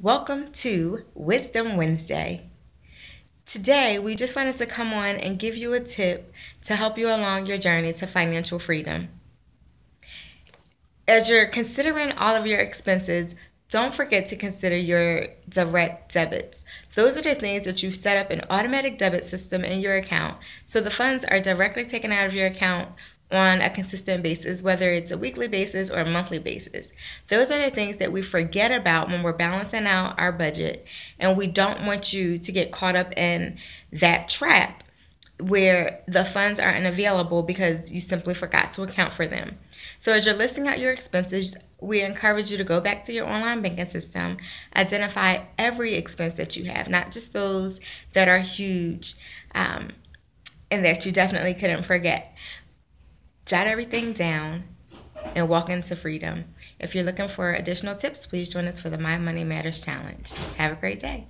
Welcome to Wisdom Wednesday. Today, we just wanted to come on and give you a tip to help you along your journey to financial freedom. As you're considering all of your expenses, don't forget to consider your direct debits. Those are the things that you've set up an automatic debit system in your account. So the funds are directly taken out of your account on a consistent basis, whether it's a weekly basis or a monthly basis. Those are the things that we forget about when we're balancing out our budget, and we don't want you to get caught up in that trap where the funds are unavailable because you simply forgot to account for them. So, as you're listing out your expenses, we encourage you to go back to your online banking system, identify every expense that you have, not just those that are huge um, and that you definitely couldn't forget jot everything down, and walk into freedom. If you're looking for additional tips, please join us for the My Money Matters Challenge. Have a great day.